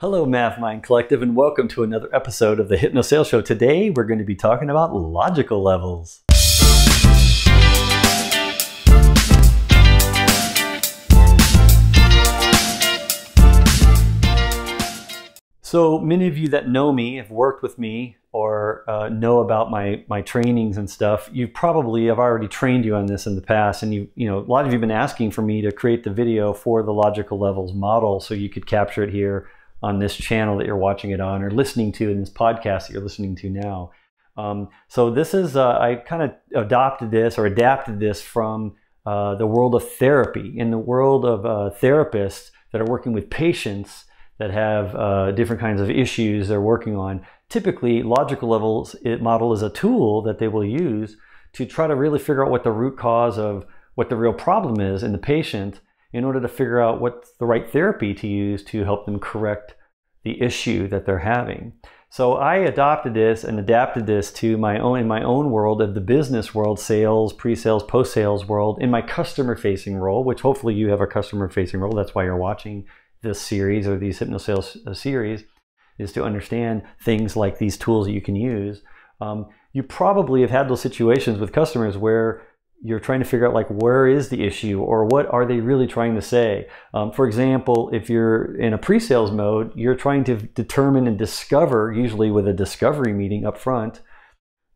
Hello, MavMind Collective, and welcome to another episode of the Hypno Sales Show. Today, we're going to be talking about logical levels. So many of you that know me, have worked with me, or uh, know about my my trainings and stuff, you probably have already trained you on this in the past, and you you know a lot of you have been asking for me to create the video for the logical levels model, so you could capture it here on this channel that you're watching it on or listening to in this podcast that you're listening to now. Um, so this is, uh, I kind of adopted this or adapted this from uh, the world of therapy. In the world of uh, therapists that are working with patients that have uh, different kinds of issues they're working on, typically logical levels model is a tool that they will use to try to really figure out what the root cause of what the real problem is in the patient in order to figure out what's the right therapy to use to help them correct the issue that they're having. So I adopted this and adapted this to my own in my own world of the business world, sales, pre-sales, post-sales world, in my customer-facing role, which hopefully you have a customer-facing role. That's why you're watching this series or these hypno sales uh, series, is to understand things like these tools that you can use. Um, you probably have had those situations with customers where you're trying to figure out like where is the issue or what are they really trying to say? Um, for example if you're in a pre-sales mode you're trying to determine and discover usually with a discovery meeting up front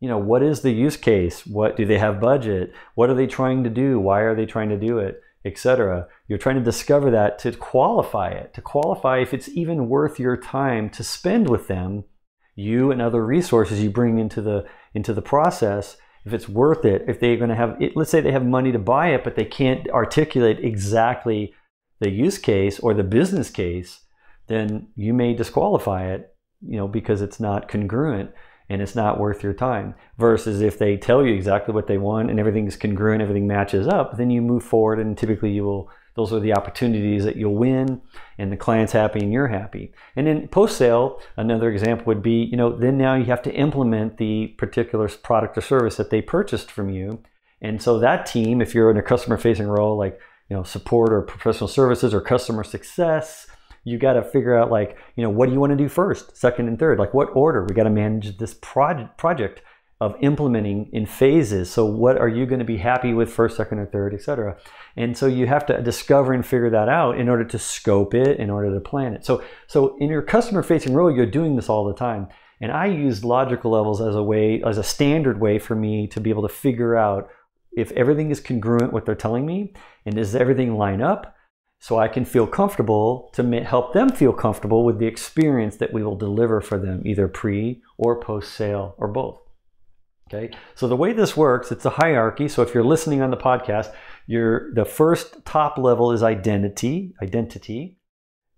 you know what is the use case? What do they have budget? What are they trying to do? Why are they trying to do it? Etc you're trying to discover that to qualify it to qualify if it's even worth your time to spend with them you and other resources you bring into the into the process if it's worth it, if they're going to have, it, let's say they have money to buy it, but they can't articulate exactly the use case or the business case, then you may disqualify it, you know, because it's not congruent and it's not worth your time. Versus if they tell you exactly what they want and everything's congruent, everything matches up, then you move forward and typically you will those are the opportunities that you'll win and the client's happy and you're happy. And then post sale, another example would be, you know, then now you have to implement the particular product or service that they purchased from you. And so that team, if you're in a customer facing role like, you know, support or professional services or customer success, you got to figure out like, you know, what do you want to do first, second and third? Like what order? We got to manage this project project of implementing in phases. So what are you going to be happy with first, second, or third, etc. And so you have to discover and figure that out in order to scope it, in order to plan it. So so in your customer facing role, you're doing this all the time. And I use logical levels as a way, as a standard way for me to be able to figure out if everything is congruent with what they're telling me and does everything line up so I can feel comfortable to help them feel comfortable with the experience that we will deliver for them, either pre or post sale or both. Okay, so the way this works, it's a hierarchy. So if you're listening on the podcast, your the first top level is identity, identity.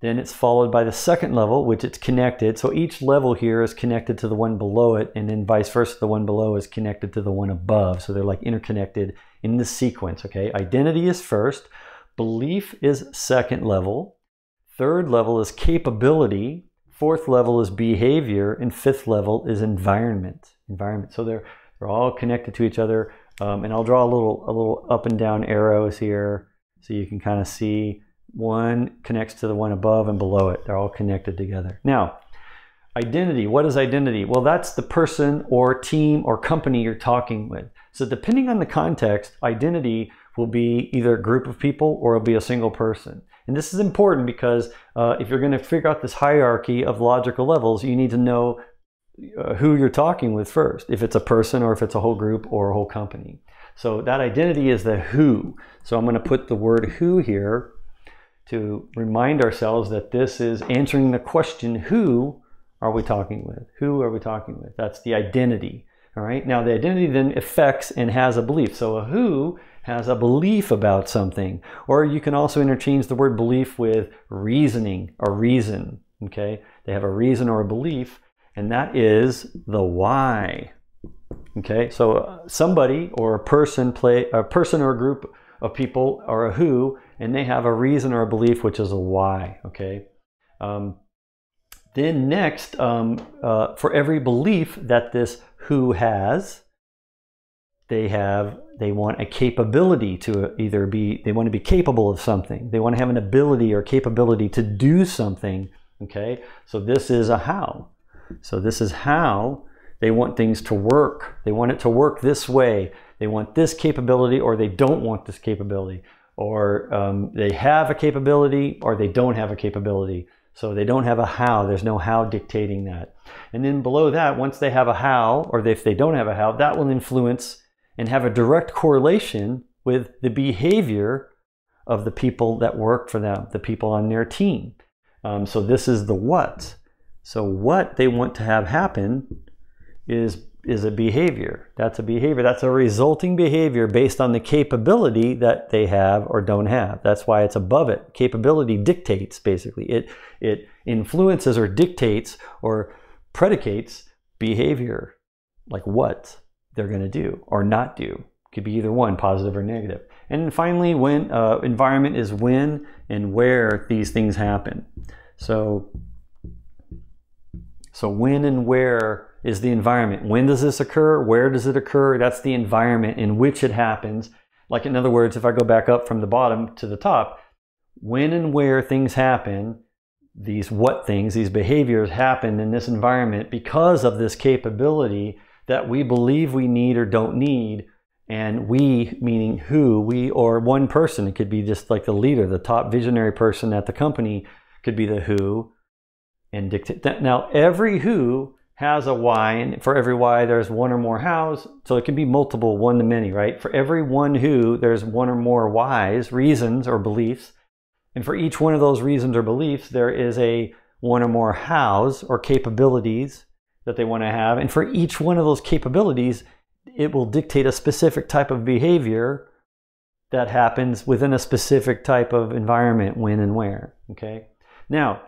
Then it's followed by the second level, which it's connected. So each level here is connected to the one below it, and then vice versa, the one below is connected to the one above. So they're like interconnected in the sequence. Okay, identity is first, belief is second level, third level is capability, fourth level is behavior, and fifth level is environment. Environment. So they're they're all connected to each other. Um, and I'll draw a little, a little up and down arrows here so you can kind of see one connects to the one above and below it. They're all connected together. Now, identity. What is identity? Well, that's the person or team or company you're talking with. So depending on the context, identity will be either a group of people or it'll be a single person. And this is important because uh, if you're going to figure out this hierarchy of logical levels, you need to know uh, who you're talking with first, if it's a person or if it's a whole group or a whole company. So that identity is the who. So I'm going to put the word who here to remind ourselves that this is answering the question who are we talking with? Who are we talking with? That's the identity. All right. Now the identity then affects and has a belief. So a who has a belief about something. Or you can also interchange the word belief with reasoning or reason. Okay. They have a reason or a belief and that is the why. Okay, so uh, somebody or a person play a person or a group of people or a who, and they have a reason or a belief, which is a why. Okay. Um, then next, um, uh, for every belief that this who has, they have they want a capability to either be they want to be capable of something. They want to have an ability or capability to do something Okay, so this is a how. So this is how they want things to work. They want it to work this way. They want this capability or they don't want this capability. Or um, they have a capability or they don't have a capability. So they don't have a how. There's no how dictating that. And then below that, once they have a how, or if they don't have a how, that will influence and have a direct correlation with the behavior of the people that work for them, the people on their team. Um, so this is the what. So what they want to have happen is is a behavior. That's a behavior. That's a resulting behavior based on the capability that they have or don't have. That's why it's above it. Capability dictates basically. It it influences or dictates or predicates behavior, like what they're going to do or not do. Could be either one, positive or negative. And finally, when uh, environment is when and where these things happen. So, so when and where is the environment? When does this occur? Where does it occur? That's the environment in which it happens. Like in other words, if I go back up from the bottom to the top, when and where things happen, these what things, these behaviors happen in this environment because of this capability that we believe we need or don't need and we meaning who we or one person it could be just like the leader the top visionary person at the company could be the who and dictate now every who has a why and for every why there's one or more hows so it can be multiple one to many right? For every one who there's one or more whys reasons or beliefs. And for each one of those reasons or beliefs there is a one or more hows or capabilities that they want to have. And for each one of those capabilities it will dictate a specific type of behavior that happens within a specific type of environment when and where okay? Now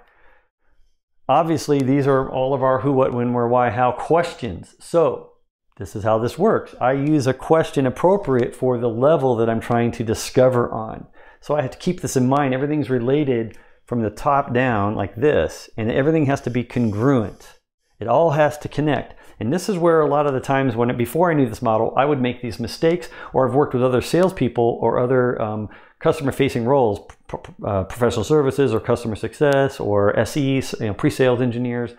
obviously these are all of our who what when where why how questions. So this is how this works. I use a question appropriate for the level that i'm trying to discover on. So i have to keep this in mind. Everything's related from the top down like this and everything has to be congruent. It all has to connect and this is where a lot of the times when it, before I knew this model, I would make these mistakes, or I've worked with other salespeople or other um, customer-facing roles, uh, professional services or customer success or SEs, you know, pre-sales engineers,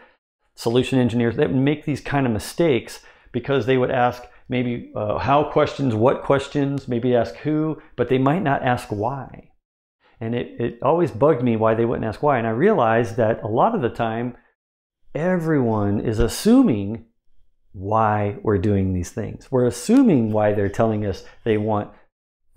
solution engineers. That make these kind of mistakes because they would ask maybe uh, how questions, what questions, maybe ask who, but they might not ask why. And it, it always bugged me why they wouldn't ask why. And I realized that a lot of the time, everyone is assuming why we're doing these things. We're assuming why they're telling us they want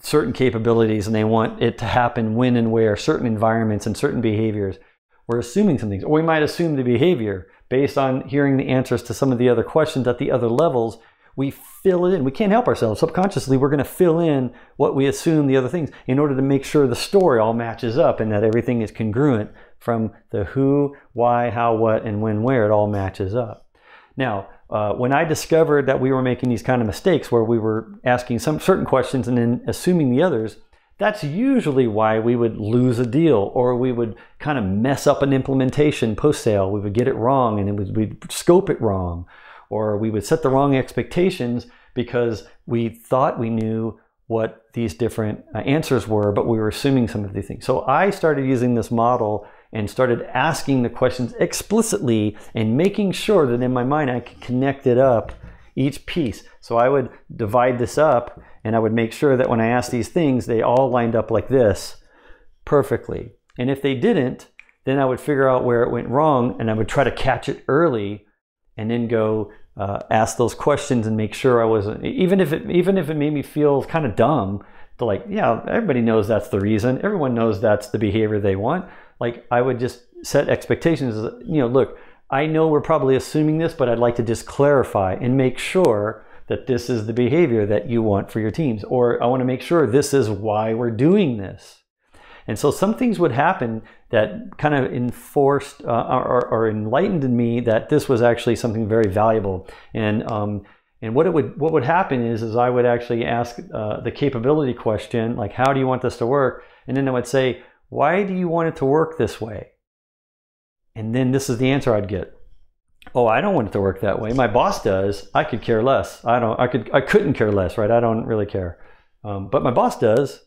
certain capabilities and they want it to happen when and where, certain environments and certain behaviors. We're assuming some things. Or we might assume the behavior based on hearing the answers to some of the other questions at the other levels. We fill it in. We can't help ourselves. Subconsciously, we're going to fill in what we assume the other things in order to make sure the story all matches up and that everything is congruent from the who, why, how, what, and when, where it all matches up. Now, uh, when I discovered that we were making these kind of mistakes where we were asking some certain questions and then assuming the others, that's usually why we would lose a deal or we would kind of mess up an implementation post sale. We would get it wrong and it would, we'd scope it wrong or we would set the wrong expectations because we thought we knew what these different uh, answers were, but we were assuming some of these things. So I started using this model and started asking the questions explicitly and making sure that in my mind I could connect it up each piece. So I would divide this up and I would make sure that when I asked these things, they all lined up like this perfectly. And if they didn't, then I would figure out where it went wrong and I would try to catch it early and then go uh, ask those questions and make sure I wasn't, even if it, even if it made me feel kind of dumb, to like, yeah, everybody knows that's the reason. Everyone knows that's the behavior they want like I would just set expectations. You know, look, I know we're probably assuming this, but I'd like to just clarify and make sure that this is the behavior that you want for your teams. Or I want to make sure this is why we're doing this. And so some things would happen that kind of enforced uh, or, or, enlightened in me that this was actually something very valuable. And um, and what it would what would happen is is I would actually ask uh, the capability question like how do you want this to work, and then I would say why do you want it to work this way? And then this is the answer I'd get. Oh, I don't want it to work that way. My boss does. I could care less. I don't. I could. I couldn't care less, right? I don't really care. Um, but my boss does.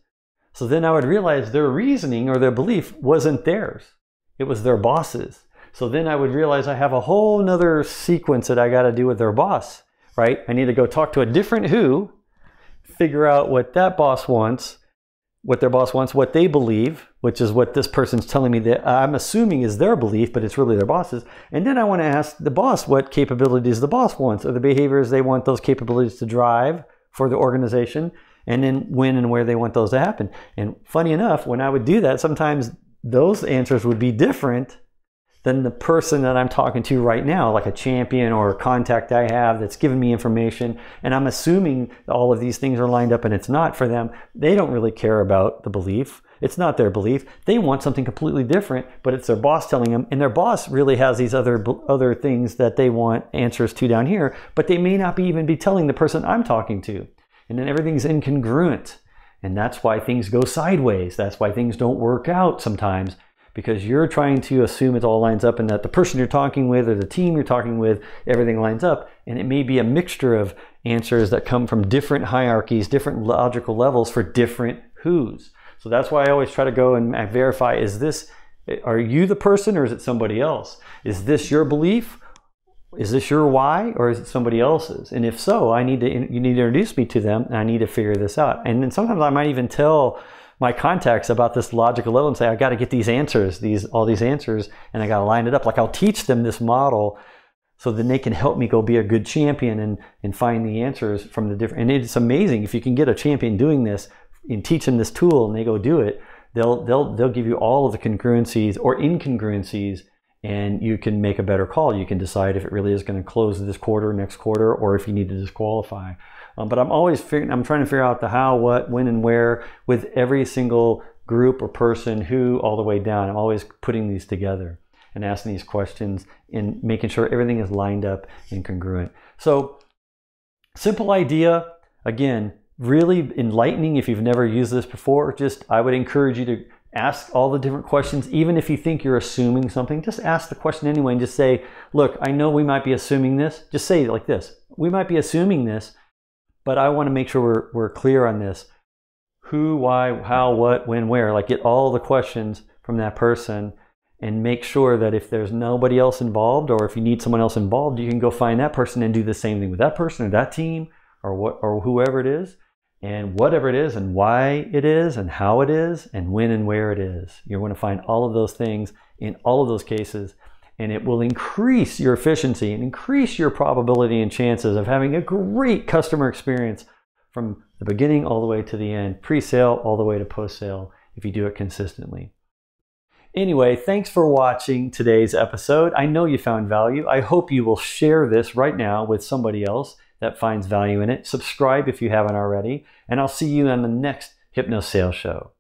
So then I would realize their reasoning or their belief wasn't theirs. It was their boss's. So then I would realize I have a whole nother sequence that I got to do with their boss, right? I need to go talk to a different who, figure out what that boss wants, what their boss wants, what they believe, which is what this person's telling me that I'm assuming is their belief, but it's really their boss's. And then I want to ask the boss what capabilities the boss wants or the behaviors they want those capabilities to drive for the organization and then when and where they want those to happen. And funny enough, when I would do that, sometimes those answers would be different than the person that I'm talking to right now, like a champion or a contact I have that's giving me information. And I'm assuming all of these things are lined up and it's not for them. They don't really care about the belief. It's not their belief. They want something completely different, but it's their boss telling them. And their boss really has these other other things that they want answers to down here, but they may not be even be telling the person I'm talking to. And then everything's incongruent. And that's why things go sideways. That's why things don't work out sometimes because you're trying to assume it all lines up and that the person you're talking with or the team you're talking with, everything lines up. And it may be a mixture of answers that come from different hierarchies, different logical levels for different who's. So that's why I always try to go and verify is this, are you the person or is it somebody else? Is this your belief is this your why or is it somebody else's? And if so, I need to you need to introduce me to them and I need to figure this out. And then sometimes I might even tell my contacts about this logical level and say, I got to get these answers, these all these answers, and I got to line it up. Like I'll teach them this model so then they can help me go be a good champion and, and find the answers from the different. And it's amazing if you can get a champion doing this and teach them this tool and they go do it, they'll, they'll, they'll give you all of the congruencies or incongruencies and you can make a better call. You can decide if it really is going to close this quarter, next quarter, or if you need to disqualify. Um, but I'm always figuring, I'm trying to figure out the how, what, when, and where with every single group or person, who, all the way down. I'm always putting these together and asking these questions and making sure everything is lined up and congruent. So, simple idea. Again, really enlightening if you've never used this before. Just I would encourage you to ask all the different questions, even if you think you're assuming something, just ask the question anyway and just say, look, I know we might be assuming this. Just say it like this. We might be assuming this, but I want to make sure we're, we're clear on this. Who, why, how, what, when, where. Like get all the questions from that person and make sure that if there's nobody else involved or if you need someone else involved, you can go find that person and do the same thing with that person or that team or what or whoever it is and whatever it is and why it is and how it is and when and where it is. You're going to find all of those things in all of those cases and it will increase your efficiency and increase your probability and chances of having a great customer experience from the beginning all the way to the end, pre-sale all the way to post-sale if you do it consistently. Anyway, thanks for watching today's episode. I know you found value. I hope you will share this right now with somebody else that finds value in it. Subscribe if you haven't already, and I'll see you on the next Hypno Sales Show.